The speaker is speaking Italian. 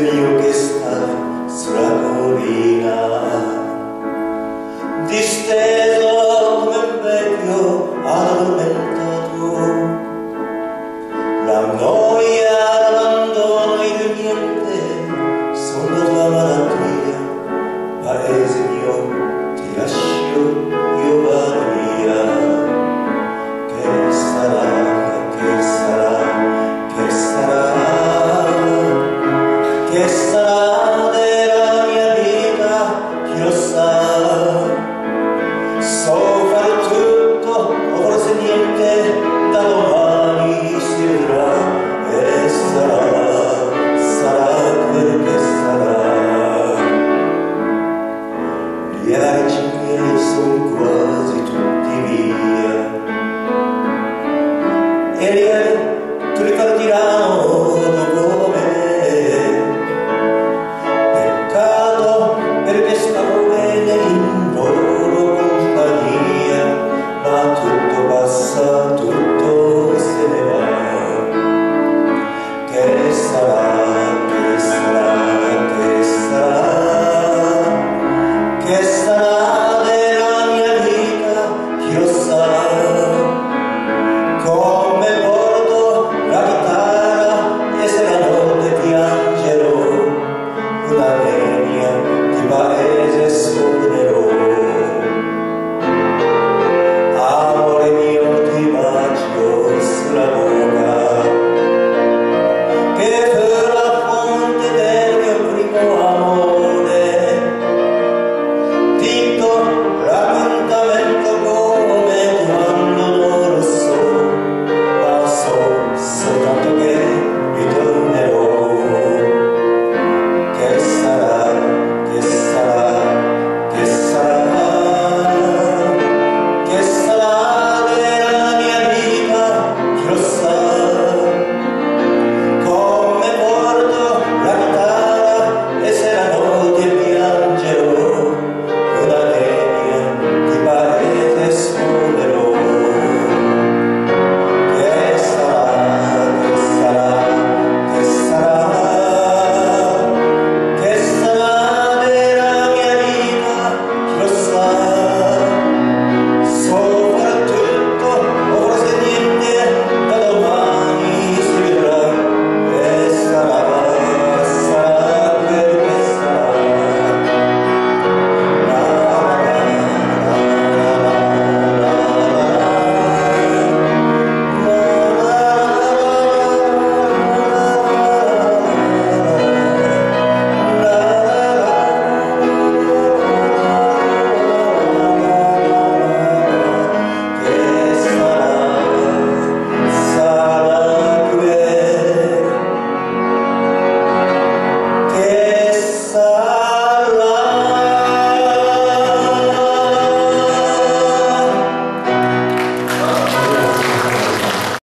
mio che stai sulla collina disteso come un vecchio addormentato. La noia Yeah. But